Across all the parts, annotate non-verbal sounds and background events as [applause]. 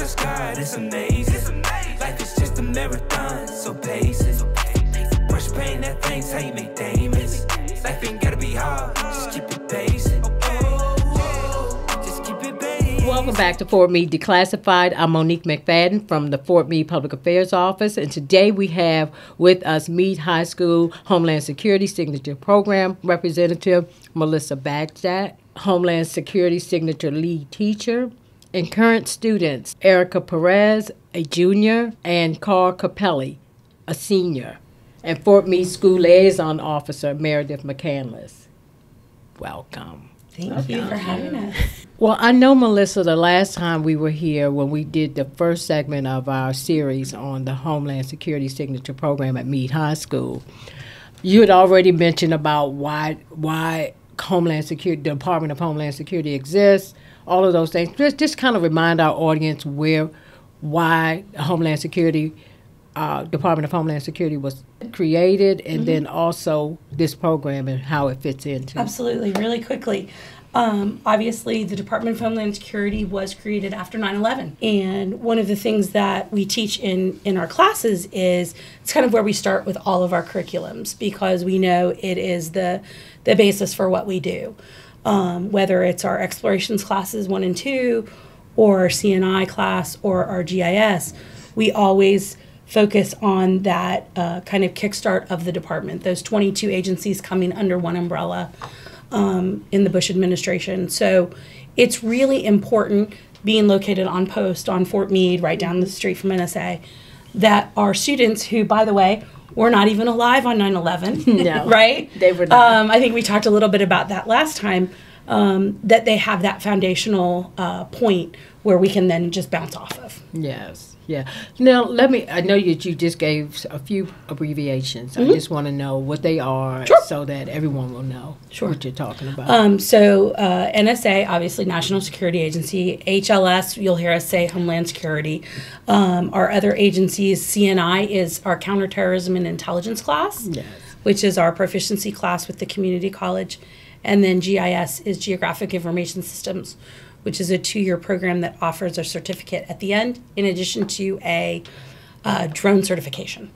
trust God, it's amazing. Life is just a marathon, so patience. Brush pain that things, how you make diamonds. Life ain't gotta be hard, just keep it basic. Welcome back to Fort Meade Declassified. I'm Monique McFadden from the Fort Meade Public Affairs Office, and today we have with us Meade High School Homeland Security Signature Program Representative Melissa Bagdad, Homeland Security Signature Lead Teacher, and current students Erica Perez, a junior, and Carl Capelli, a senior, and Fort Meade School Liaison Officer Meredith McCandless. Welcome. Thank you for having us. Well, I know, Melissa, the last time we were here when we did the first segment of our series on the Homeland Security Signature Program at Meade High School, you had already mentioned about why why Homeland Security, the Department of Homeland Security exists, all of those things. Just just kind of remind our audience where why Homeland Security uh, Department of Homeland Security was created, and then also this program and how it fits into. Absolutely, really quickly. Um, obviously, the Department of Homeland Security was created after 9 11. And one of the things that we teach in, in our classes is it's kind of where we start with all of our curriculums because we know it is the, the basis for what we do. Um, whether it's our explorations classes one and two, or CNI class, or our GIS, we always focus on that uh, kind of kickstart of the department, those 22 agencies coming under one umbrella um, in the Bush administration. So it's really important being located on post on Fort Meade, right down the street from NSA, that our students, who, by the way, were not even alive on 9 11, [laughs] No, [laughs] right? they were not. Um, I think we talked a little bit about that last time, um, that they have that foundational uh, point where we can then just bounce off of. Yes, yeah. Now, let me, I know that you just gave a few abbreviations. I just want to know what they are Mm-hmm. Sure. so that everyone will know what you're talking about. Um, so uh, NSA, obviously National Security Agency, HLS, you'll hear us say Homeland Security. Um, our other agencies, CNI is our Counterterrorism and Intelligence class, Yes. which is our proficiency class with the community college, and then GIS is Geographic Information Systems, which is a two-year program that offers a certificate at the end, in addition to a uh, drone certification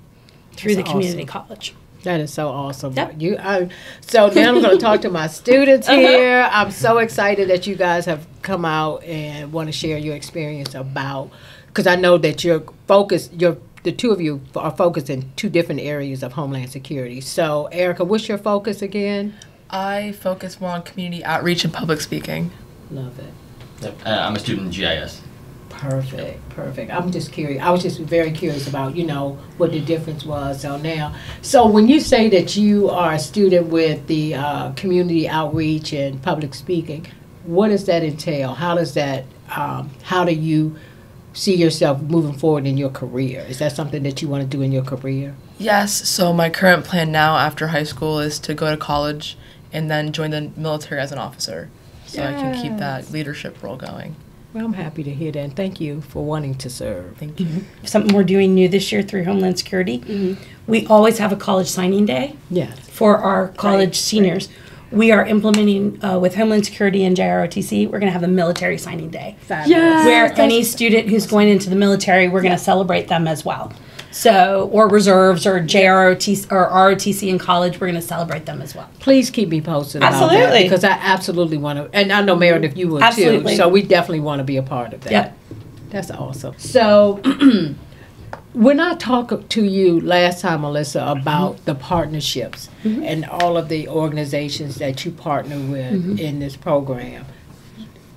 through That's the community awesome. college. That is so awesome. Yep. You, I, so now I'm going to talk to my students Uh-huh. here. I'm so excited that you guys have come out and want to share your experience about, because I know that you're focused, you're, the two of you are focused in two different areas of Homeland Security. So, Erica, what's your focus again? I focus more on community outreach and public speaking. Love it. Yep. Uh, I'm a student in GIS. Perfect, perfect. I'm just curious. I was just very curious about, you know, what the difference was. So now, so when you say that you are a student with the uh, community outreach and public speaking, what does that entail? How does that, um, how do you see yourself moving forward in your career? Is that something that you want to do in your career? Yes, so my current plan now after high school is to go to college and then join the military as an officer so I can keep that leadership role going. Well, I'm happy to hear that. And thank you for wanting to serve. Thank you. something we're doing new this year through Homeland Security. We always have a college signing day Yes. for our college seniors. We are implementing uh, with Homeland Security and JROTC. We're going to have a military signing day, Fabulous. where any student who's going into the military, we're going to celebrate them as well. So, or reserves or JROTC or ROTC in college, we're going to celebrate them as well. Please keep me posted about that Absolutely. because I absolutely want to, and I know Meredith, you will Absolutely. too. So we definitely want to be a part of that. Yep. That's awesome. So [clears throat] when I talked to you last time, Melissa, about the partnerships Mm-hmm. and all of the organizations that you partner with Mm-hmm. in this program,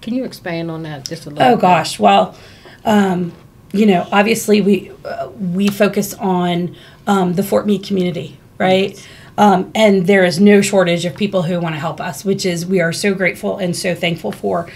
can you expand on that just a little? Oh bit? gosh, well, um, you know, obviously we uh, we focus on um, the Fort Meade community, right? Um, and there is no shortage of people who want to help us, which is we are so grateful and so thankful for,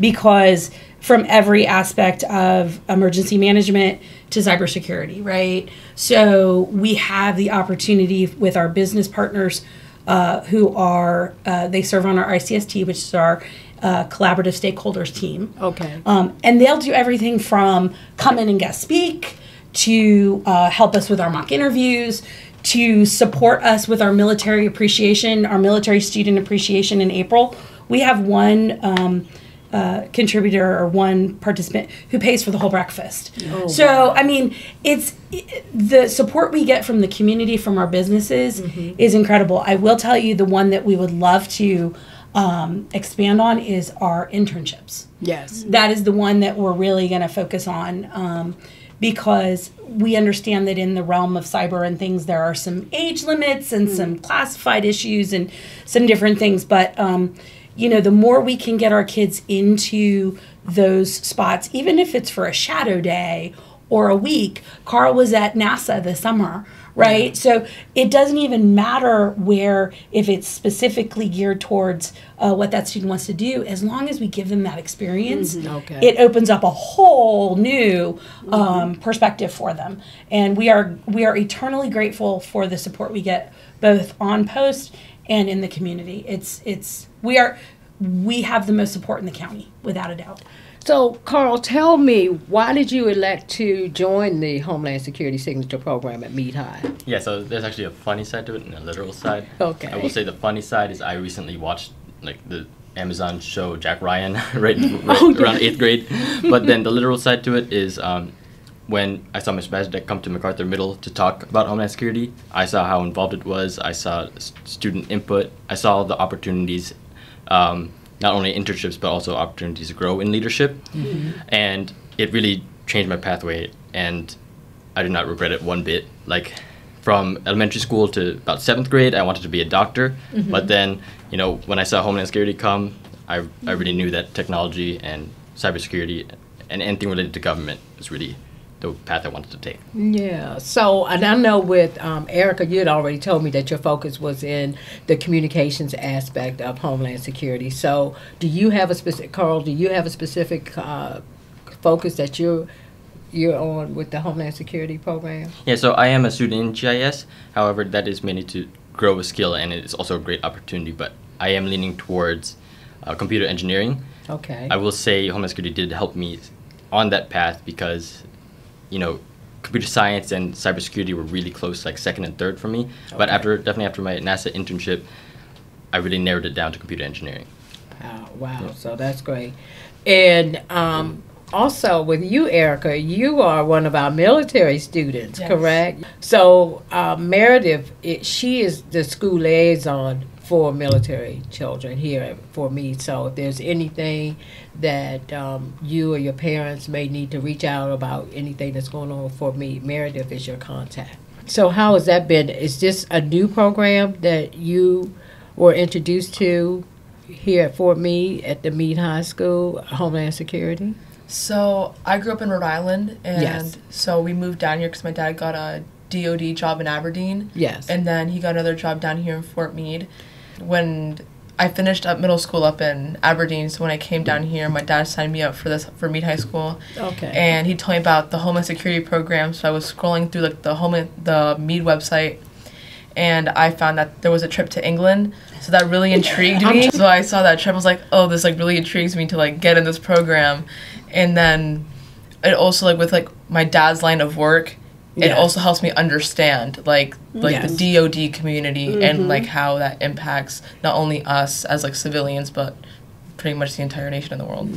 because from every aspect of emergency management to cybersecurity, right? So we have the opportunity with our business partners uh, who are uh, they serve on our ICST, which is our uh, collaborative stakeholders team. Okay. Um, and they'll do everything from come in and guest speak to uh, help us with our mock interviews to support us with our military appreciation, our military student appreciation in April. We have one um, uh, contributor or one participant who pays for the whole breakfast. Oh, so I mean, it's it, the support we get from the community from our businesses is incredible. I will tell you the one that we would love to um, expand on is our internships Yes. that is the one that we're really going to focus on um, because we understand that in the realm of cyber and things there are some age limits and some classified issues and some different things but um, you know the more we can get our kids into those spots even if it's for a shadow day or a week carl was at nasa this summer right? So it doesn't even matter where if it's specifically geared towards uh, what that student wants to do as long as we give them that experience Okay. it opens up a whole new um, perspective for them. And we are we are eternally grateful for the support we get both on post and in the community. It's it's we are we have the most support in the county without a doubt So, Carl, tell me, why did you elect to join the Homeland Security Signature Program at Meade High? Yeah, so there's actually a funny side to it and a literal side. Okay. I will say the funny side is I recently watched like the Amazon show Jack Ryan [laughs] right, [laughs] right Oh, around eighth grade. But then the literal side to it is um, when I saw Miss Bezdek come to MacArthur Middle to talk about Homeland Security, I saw how involved it was. I saw student input. I saw the opportunities, um, not only internships but also opportunities to grow in leadership, mm-hmm. and it really changed my pathway. And I do not regret it one bit. Like from elementary school to about seventh grade, I wanted to be a doctor. Mm-hmm. But then, you know, when I saw Homeland Security come, I, I really knew that technology and cybersecurity and anything related to government was really the path I wanted to take. Yeah. So, and I know with um, Erica, you had already told me that your focus was in the communications aspect of Homeland Security. So, do you have a specific, Carl? Do you have a specific uh, focus that you're you're on with the Homeland Security program? Yeah, so I am a student in GIS. However, that is mainly to grow a skill and it is also a great opportunity. But I am leaning towards uh, computer engineering. Okay. I will say Homeland Security did help me on that path because, you know, computer science and cybersecurity were really close, like second and third for me. But after definitely after my NASA internship, I really narrowed it down to computer engineering. Wow, wow. So that's great. And um, also with you, Erica, you are one of our military students, Yes. correct? So uh, Meredith, it, she is the school liaison for military children here for me. So if there's anything that um, you or your parents may need to reach out about anything that's going on for me, Meredith is your contact. So how has that been? Is this a new program that you were introduced to here at Fort Meade at the Meade High School, Homeland Security? So I grew up in Rhode Island, and Yes. so we moved down here because my dad got a DoD job in Aberdeen, Yes. and then he got another job down here in Fort Meade. When I finished up middle school up in Aberdeen, so when I came down here, my dad signed me up for this for Meade High School, okay. and he told me about the Homeland Security program. So I was scrolling through like the Homeland the Meade website, and I found that there was a trip to England. So that really intrigued me. So I saw that trip. I was like, oh, this like really intrigues me to like get in this program, and then it also like with like my dad's line of work. It also helps me understand like like Yes. the DoD community and like how that impacts not only us as like civilians but pretty much the entire nation in the world.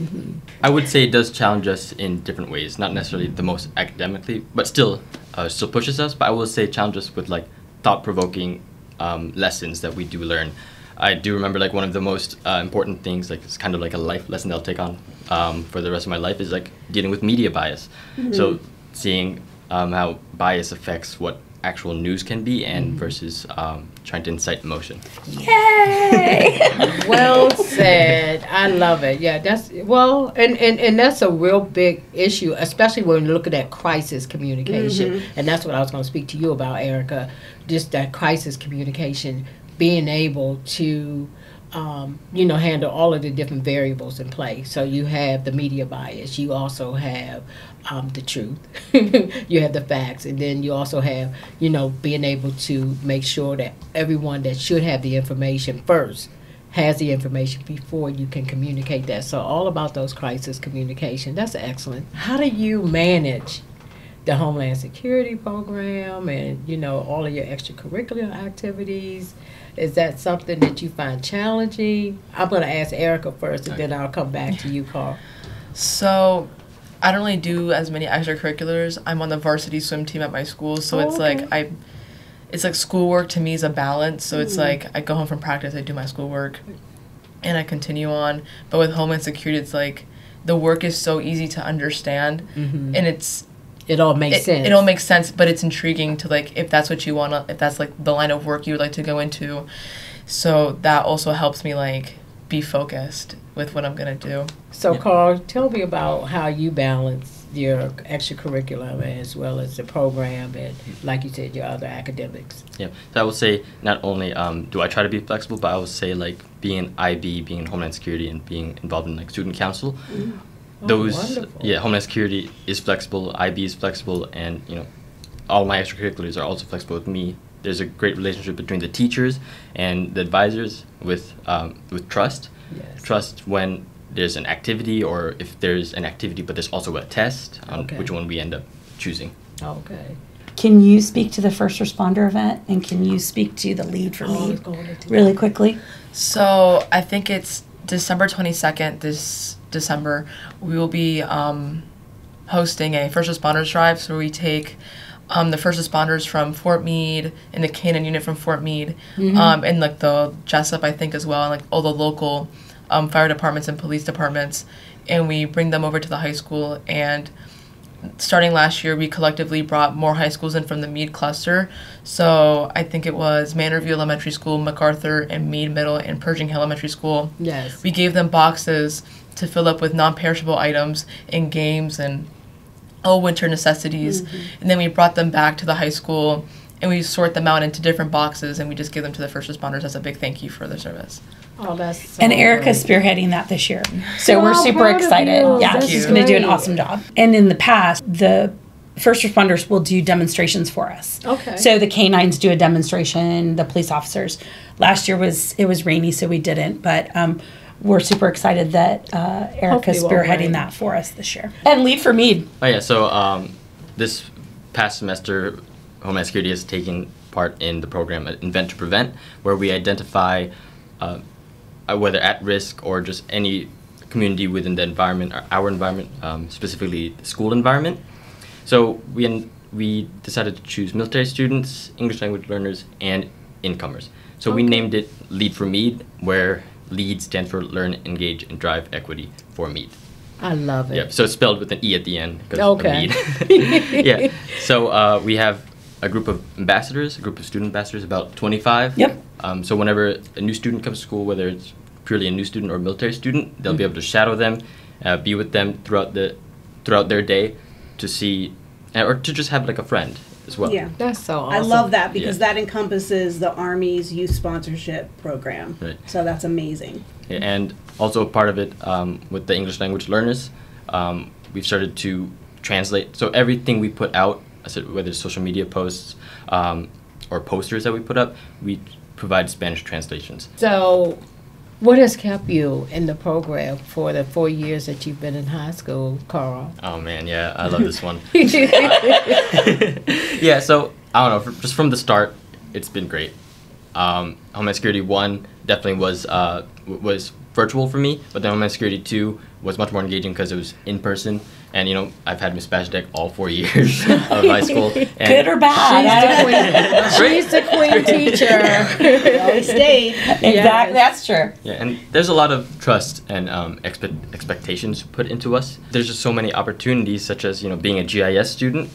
I would say it does challenge us in different ways, not necessarily the most academically, but still, uh, still pushes us. But I will say challenge us with like thought-provoking um, lessons that we do learn. I do remember like one of the most uh, important things, like it's kind of like a life lesson that I'll take on um, for the rest of my life, is like dealing with media bias. So seeing um, how bias affects what actual news can be and versus um, trying to incite emotion. Yay! [laughs] [laughs] well said. I love it. Yeah, that's well, and, and and that's a real big issue, especially when you're looking at crisis communication. And that's what I was going to speak to you about, Erica. Just that crisis communication, being able to. Um, you know, handle all of the different variables in play. So you have the media bias. You also have um, the truth. [laughs] you have the facts, and then you also have, you know, being able to make sure that everyone that should have the information first has the information before you can communicate that. So all about those crisis communication. That's excellent. How do you manage the Homeland Security program and, you know, all of your extracurricular activities. Is that something that you find challenging? I'm going to ask Erica first and then I'll come back to you, Carl. So, I don't really do as many extracurriculars. I'm on the varsity swim team at my school, so Oh, it's okay. like I, it's like schoolwork to me is a balance. So Mm. it's like I go home from practice, I do my schoolwork, and I continue on. But with Homeland Security, it's like the work is so easy to understand, Mhm. and it's It all makes it, sense. it all makes sense, but it's intriguing to like if that's what you want to if that's like the line of work you would like to go into. So that also helps me like be focused with what I'm gonna do. So, Yeah. Carl, tell me about how you balance your extracurricular as well as the program and, like you said, your other academics. Yeah, so I would say not only um, do I try to be flexible, but I would say like being IB, being Homeland Security, and being involved in like student council. Oh, Those, wonderful. yeah, Homeland Security is flexible, IB is flexible, and you know, all my extracurriculars are also flexible with me. There's a great relationship between the teachers and the advisors with um, with trust. Yes. Trust when there's an activity, or if there's an activity, but there's also a test on Okay. which one we end up choosing. Okay. Can you speak to the first responder event and can you speak to the lead for Oh, me was going into really quickly? So I think it's December 22nd, this December, we will be um, hosting a first responders drive. So we take um, the first responders from Fort Meade and the canine unit from Fort Meade, um, and like the Jessup, I think, as well, and like all the local um, fire departments and police departments. And we bring them over to the high school and starting last year, we collectively brought more high schools in from the Meade cluster. So I think it was Manorview Elementary School, MacArthur, and Meade Middle, and Pershing Hill Elementary School. Yes. We gave them boxes to fill up with non-perishable items and games and all winter necessities. And then we brought them back to the high school and we sort them out into different boxes and we just give them to the first responders as a big thank you for their service. Oh, that's so And Erica's great. spearheading that this year. So Oh, we're super excited. Yeah, Thank she's going to do an awesome job. And in the past, the first responders will do demonstrations for us. Okay. So the canines do a demonstration, the police officers. Last year was it was rainy, so we didn't, but um, we're super excited that uh, Erica's Hopefully it won't spearheading that for us this year. And lead for Meade. Oh yeah, so um, this past semester, Homeland Security has taken part in the program uh, Invent to Prevent, where we identify uh, whether at risk or just any community within the environment, or our environment, um, specifically the school environment. So we en- we decided to choose military students, English language learners, and incomers. So we named it Lead for Meade, where LEAD stands for Learn, Engage, and Drive Equity for Meade. I love it. Yeah, so it's spelled with an E at the end. Okay. of Meade. [laughs] yeah. So uh, we have a group of ambassadors, a group of student ambassadors, about 25. Yep. Um, so whenever a new student comes to school, whether it's purely a new student or a military student, they'll Mm-hmm. be able to shadow them, uh, be with them throughout the throughout their day, to see, uh, or to just have like a friend as well. Yeah. That's so awesome. I love that because Yeah. that encompasses the Army's youth sponsorship program. Right. So that's amazing. Yeah, and also part of it um, with the English language learners, um, we've started to translate. So everything we put out, I said whether it's social media posts um, or posters that we put up, we provide Spanish translations. So, what has kept you in the program for the four years that you've been in high school, Carl? Oh man, yeah, I love this one. [laughs] [laughs] yeah, so I don't know, just from the start, it's been great. Um, Homeland Security one definitely was uh, w- was virtual for me, but then Homeland Security two was much more engaging because it was in person. And you know, I've had Miss Bajadek all four years [laughs] of high school. And Good or bad? She's the queen. [laughs] She's the queen [laughs] teacher. Always stayed. Exactly. Yes. That's true. Yeah, and there's a lot of trust and um, expe- expectations put into us. There's just so many opportunities, such as you know being a GIS student.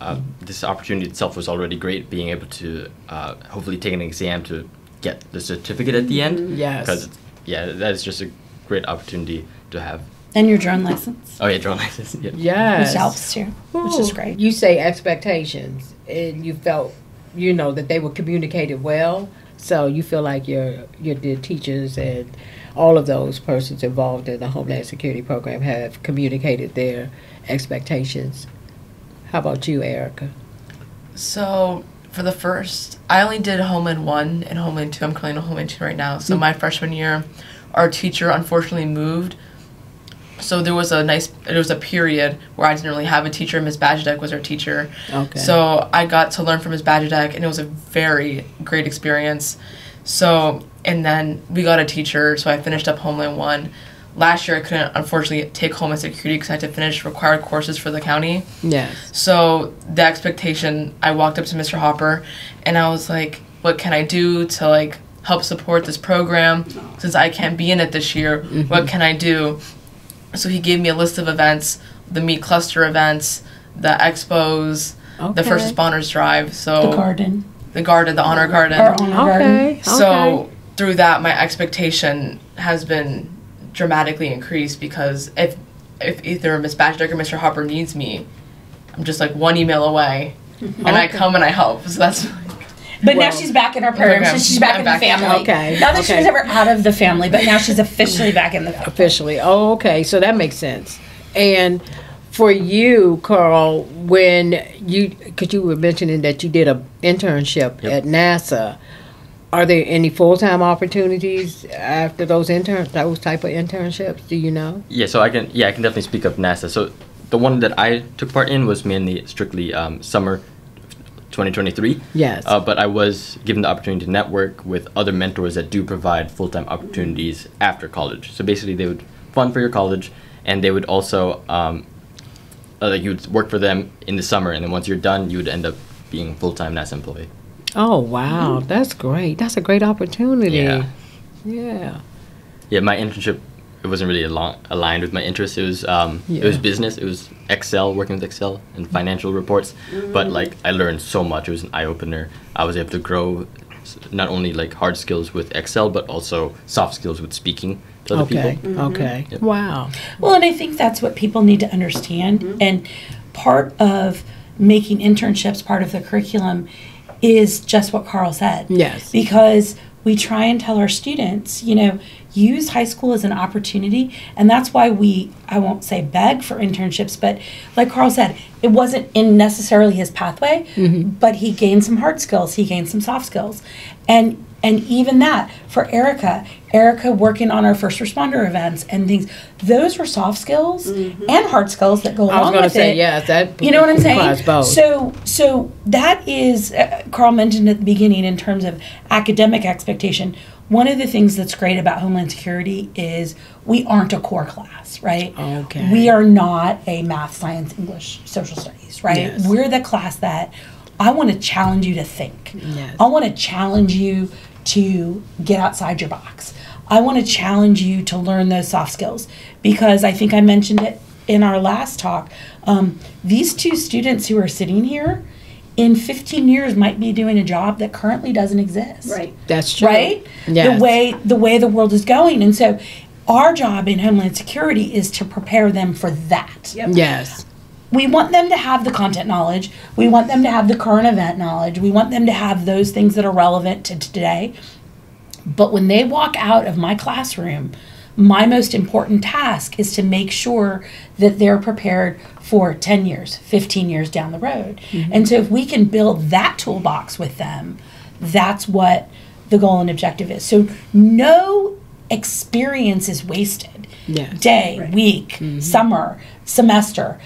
Uh, this opportunity itself was already great, being able to uh, hopefully take an exam to get the certificate at the end. Yes. Because yeah, that is just a great opportunity to have. And your drone license, Oh yeah, drone license. Yeah. Yes. which helps too, which is great. You say expectations, and you felt, you know, that they were communicated well. So you feel like your your the teachers and all of those persons involved in the Homeland Security program have communicated their expectations. How about you, Erica? So for the first, I only did Homeland 1 and Homeland 2. I'm currently in Homeland 2 right now. So mm-hmm. my freshman year, our teacher unfortunately moved So there was a nice, there was a period where I didn't really have a teacher. Ms. Bajadek was our teacher. Okay. So I got to learn from Ms. Bajadek, and it was a very great experience. So, and then we got a teacher, so I finished up Homeland 1. Last year, I couldn't unfortunately take Homeland Security because I had to finish required courses for the county. Yes. So the expectation, I walked up to Mr. Hopper, and I was like, "What can I do to like help support this program? Since I can't be in it this year, what mm-hmm. can I do?" So he gave me a list of events, the Meade Cluster events, the expos, the First Responders Drive. So The garden. the garden, the honor garden. Or honor garden. Okay. So okay. through that, my expectation has been dramatically increased because if if either Miss Bajadek or Mr. Hopper needs me, I'm just like one email away, and I come and I help. So that's But now she's back in her program. Okay. So she's back I'm in back. the family. Okay, Now that she was ever out of the family, but now she's officially back in the family. officially. Oh, okay. So that makes sense. And for you, Carl, when you, because you were mentioning that you did a internship Yep. at NASA, are there any full time opportunities after those intern those type of internships? Do you know? Yeah, so I can yeah I can definitely speak of NASA. So the one that I took part in was mainly strictly um, summer 2023. Yes. Uh, but I was given the opportunity to network with other mentors that do provide full time opportunities after college. So basically, they would fund for your college, and they would also um, uh, like you would work for them in the summer, and then once you're done, you would end up being a full time NASA employee. Oh, wow. That's great. That's a great opportunity. Yeah. Yeah. Yeah, my internship it wasn't really along, aligned with my interests. It was um, it was business. It was Excel, working with Excel and financial reports. But mm. like I learned so much. It was an eye opener. I was able to grow not only like hard skills with Excel, but also soft skills with speaking to other Okay. people. Mm-hmm. Okay. Yep. Wow. Well, and I think that's what people need to understand. Mm-hmm. And part of making internships part of the curriculum is just what Carl said. Yes. Because we try and tell our students, you know, use high school as an opportunity. And that's why we, I won't say beg for internships, but like Carl said, it wasn't in necessarily his pathway, mm-hmm. but he gained some hard skills, he gained some soft skills. And and even that for Erica, Erica working on our first responder events and things, those were soft skills and hard skills that go along I was along going to with say, it. yes, that You know what I'm saying? both. So, so that is uh, Carl mentioned at the beginning in terms of academic expectation. One of the things that's great about Homeland Security is we aren't a core class, right? Okay. We are not a math, science, English, social studies, right? Yes. We're the class that I want to challenge you to think. Yes. I want to challenge you to get outside your box. I want to challenge you to learn those soft skills because I think I mentioned it in our last talk. Um, these two students who are sitting here in 15 years might be doing a job that currently doesn't exist Right. That's true. right Yes. the way the way the world is going and so our job in homeland security is to prepare them for that Yep. Yes. We want them to have the content knowledge. We want them to have the current event knowledge. We want them to have those things that are relevant to today. But when they walk out of my classroom my most important task is to make sure that they're prepared for 10 years 15 years down the road. Mm-hmm. And so if we can build that toolbox with them that's what the goal and objective is. So no experience is wasted. Yes. day, week, mm-hmm. summer, semester,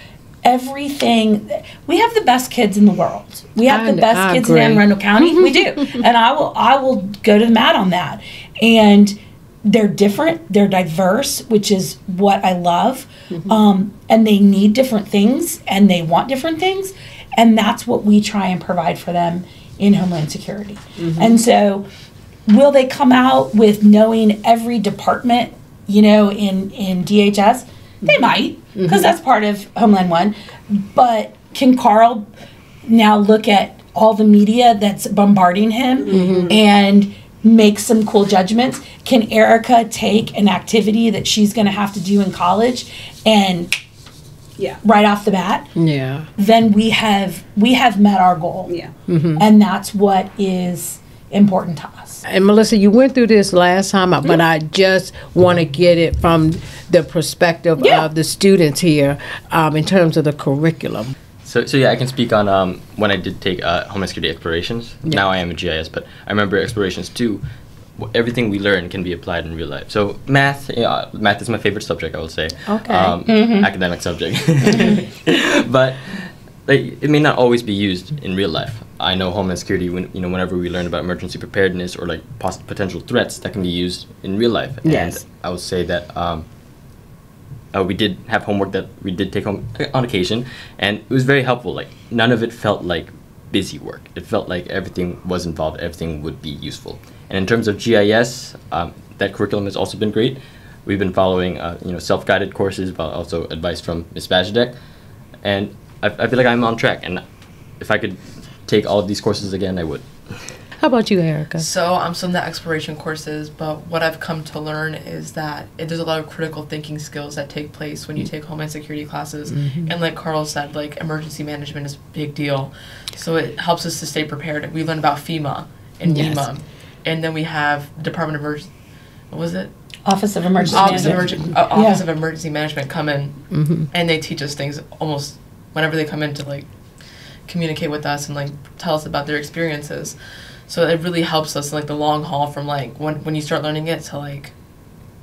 everything. We have the best kids in the world. We have I- the best I kids agree. in Anne Arundel County. we do, [laughs] and I will I will go to the mat on that. And they're different. They're diverse, which is what I love. Um, and they need different things, and they want different things, and that's what we try and provide for them in Homeland Security. And so will they come out with knowing every department you know in in dhs they mm-hmm. might because mm-hmm. that's part of homeland one. But can carl now look at all the media that's bombarding him mm-hmm. and make some cool judgments. Can erica take an activity that she's going to have to do in college and Yeah. right off the bat? Yeah. then we have we have met our goal. Yeah. and that's what is important to us And Melissa, you went through this last time, uh, but I just want to get it from the perspective Yeah. of the students here um, in terms of the curriculum. So, so yeah, I can speak on um, when I did take uh, Homeland Security Explorations. Yeah. Now I am a GIS, but I remember Explorations too. everything we learn can be applied in real life. So math, yeah, math is my favorite subject. I will say. Okay. Um, Academic subject, [laughs] [laughs] but like, it may not always be used in real life. I know Homeland Security. When you know, whenever we learn about emergency preparedness or like potential threats, that can be used in real life. Yes. And I would say that. Um, uh, we did have homework that we did take home uh, on occasion, and it was very helpful. Like none of it felt like busy work. It felt like everything was involved. Everything would be useful. And in terms of GIS, um, that curriculum has also been great. We've been following, uh, you know, self-guided courses, but also advice from Ms. Bajadek, and I, I feel like I'm on track. And if I could take all of these courses again, I would. How about you, Erica? So I'm still in the exploration courses, but what I've come to learn is that it, there's a lot of critical thinking skills that take place when you take Homeland Security classes. And like Carl said, like emergency management is a big deal. So it helps us to stay prepared. We learn about FEMA and Yes. NEMA. And then we have Department of Emergency, what was it? Office of Emergency Office of, Management. Emergen- uh, Office Yeah. of Emergency Management come in Mm-hmm. and they teach us things almost whenever they come in to like communicate with us and like tell us about their experiences. So it really helps us like the long haul from like when when you start learning it to like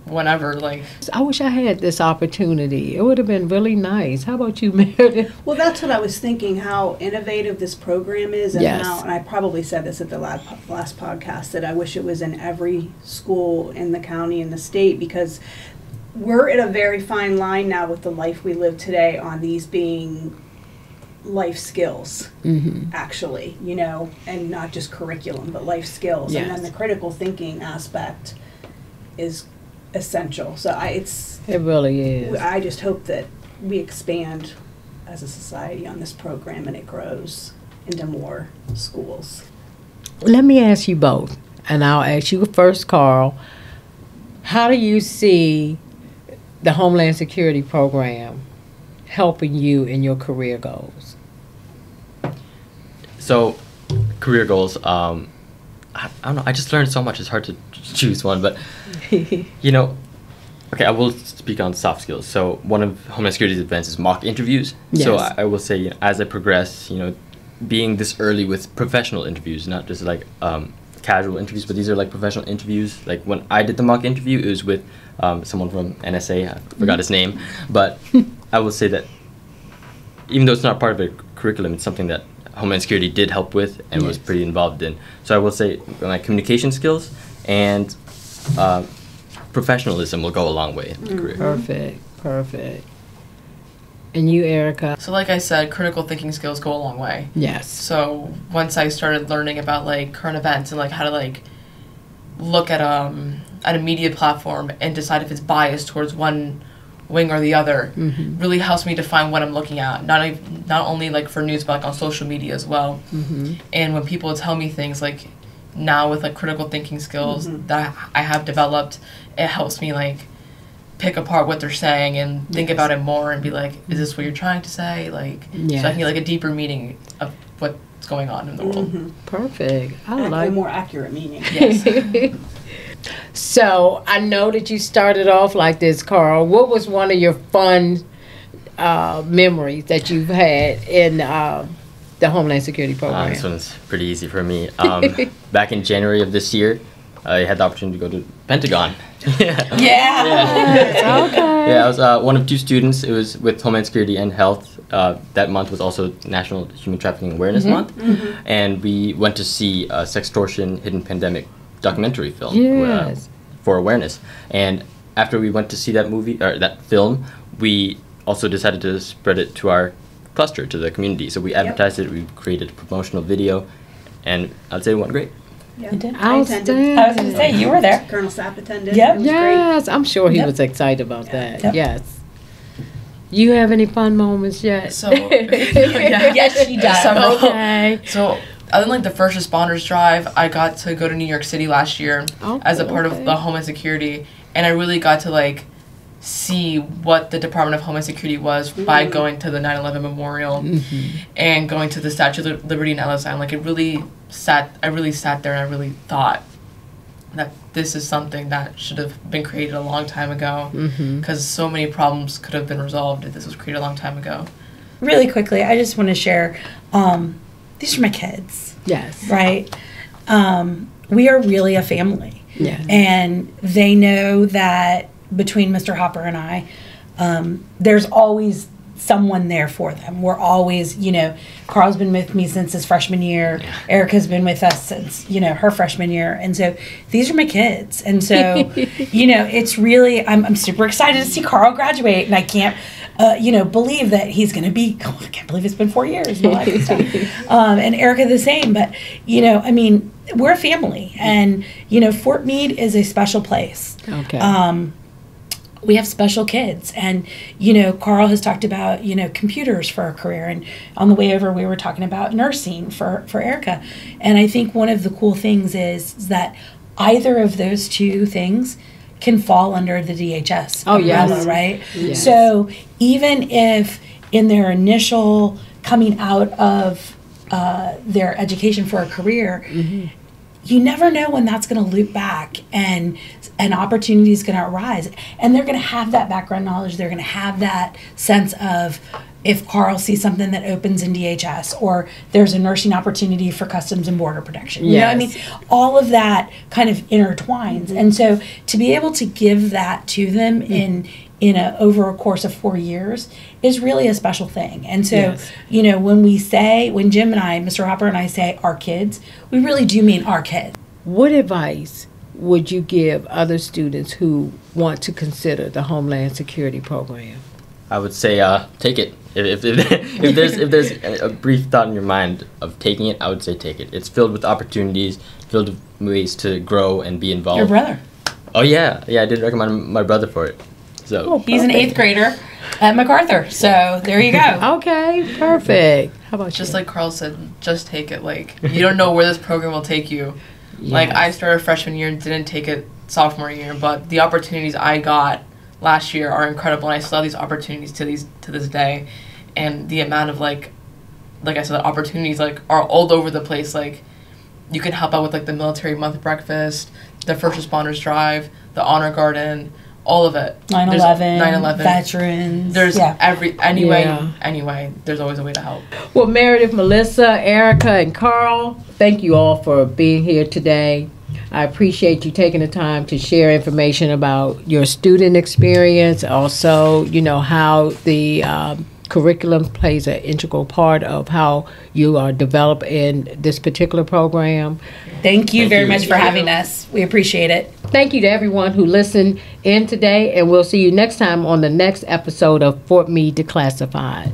whenever like I wish I had this opportunity. It would have been really nice. How about you, [laughs] Meredith? Well, that's what I was thinking, how innovative this program is and Yes. how, and I probably said this at the last, last podcast, that I wish it was in every school in the county and the state because we're at a very fine line now with the life we live today on these being life skills, Mm-hmm. actually, you know, and not just curriculum, but life skills. And then the critical thinking aspect is essential. So I, it's, It really is. I just hope that we expand as a society on this program and it grows into more schools. Let me ask you both, and I'll ask you first, Carl. How do you see the Homeland Security Program helping you in your career goals? So, career goals. Um, I, I don't know. I just learned so much. It's hard to [laughs] choose one, but [laughs] you know, okay. I will speak on soft skills. So, one of Homeland Security's events is mock interviews. So, I, I will say, you know, as I progress, you know, being this early with professional interviews, not just like um, casual interviews, but these are like professional interviews. Like when I did the mock interview, it was with um, someone from NSA. I forgot his name, but [laughs] I will say that even though it's not part of a curriculum, it's something that Homeland Security did help with and was pretty involved in. So I will say my communication skills and uh, professionalism will go a long way in my career. Perfect, perfect. And you, Erica? so like I said, critical thinking skills go a long way. Yes. So once I started learning about like current events and like how to like look at um at a media platform and decide if it's biased towards one wing or the other, Mm-hmm. really helps me define what I'm looking at. Not ev- not only like for news, but like on social media as well. Mm-hmm. And when people tell me things like now with like critical thinking skills that I have developed, it helps me like pick apart what they're saying and think Yes. about it more and be like, is this what you're trying to say? Like, so I can get like a deeper meaning of what's going on in the world. Perfect. I And a like more accurate meaning. Yes. [laughs] So I know that you started off like this, Carl. What was one of your fun uh, memories that you've had in uh, the Homeland Security Uh, Program? this one's pretty easy for me. Um, [laughs] back in January of this year, I had the opportunity to go to Pentagon. [laughs] yeah. Yeah. [laughs] okay. Yeah, I was uh, one of two students. It was with Homeland Security and Health. Uh, that month was also National Human Trafficking Awareness Month, and we went to see a sextortion hidden pandemic documentary film uh, for awareness. And after we went to see that movie or that film, we also decided to spread it to our cluster to the community. So we advertised it. We created a promotional video, and I'd say it went great. Yeah. did? I attended. I was going to say, you were there. Colonel Sapp attended. Yep. It was great. Yes, I'm sure he Yep. was excited about that. Yep. Yes. You have any fun moments yet? So, [laughs] yeah. [laughs] Yes, she does. Several. Okay. So, other than like the first responders drive, I got to go to New York City last year oh, as a part okay. of the Homeland Security, and I really got to like see what the Department of Homeland Security was by mm-hmm. going to the 9/11 memorial mm-hmm. and going to the Statue of Liberty in Ellis Island. Like it really sat. I really sat there and I really thought that this is something that should have been created a long time ago mm-hmm. because so many problems could have been resolved if this was created a long time ago. Really quickly, I just want to share. Um, these are my kids. Yes. right? Um, we are really a family. Yeah. And they know that between Mr. Hopper and I, um, there's always someone there for them. We're always, you know, Carl's been with me since his freshman year. Erica's been with us since, you know, her freshman year. And so these are my kids. And so, [laughs] you know, it's really, I'm, I'm super excited to see Carl graduate. And I can't, uh, you know, believe that he's going to be, oh, [laughs] I can't believe it's been four years. My life and, [laughs] um, and Erica the same. But, you know, I mean, we're a family. And, you know, Fort Meade is a special place Okay. um, we have special kids and you know carl has talked about you know computers for a career and on the way over we were talking about nursing for for erica and i think one of the cool things is, is that either of those two things can fall under the dhs Oh, yes. umbrella, right Yes. so even if in their initial coming out of uh, their education for a career you never know when that's going to loop back and an opportunity is going to arise and they're going to have that background knowledge they're going to have that sense of if carl sees something that opens in dhs or there's a nursing opportunity for customs and border protection. You know what i mean? All of that kind of intertwines. Mm-hmm. And so to be able to give that to them mm-hmm. in in a over a course of four years is really a special thing. And so Yes. you know when we say when jim and i mr hopper and i say our kids we really do mean our kids. What advice would you give other students who want to consider the Homeland Security Program? I would say uh, take it. If, if, if, [laughs] if there's if there's a, a brief thought in your mind of taking it, I would say take it. It's filled with opportunities, filled with ways to grow and be involved. your brother Oh yeah, yeah. I did recommend my brother for it. So he's an eighth grader at macarthur so there you go [laughs] Okay, perfect. How about Just you? like Carl said, just take it. Like you don't know where this program will take you. Like I Yes. started freshman year and didn't take it sophomore year, but the opportunities I got last year are incredible, and I still have these opportunities to these to this day, and the amount of like, like I said, the opportunities like are all over the place. Like, you can help out with like the military month breakfast, the first responders drive, the honor garden, all of it. 9-11 9/11. veterans There's yeah every anyway Yeah. anyway. There's always a way to help. Well, Meredith, Melissa, Erica, and Carl, thank you all for being here today. I appreciate you taking the time to share information about your student experience, also, you know, how the um, curriculum plays an integral part of how you are developed in this particular program. thank you Thank very you. much for having us we appreciate it Thank you to everyone who listened in today, and we'll see you next time on the next episode of Fort Meade Declassified.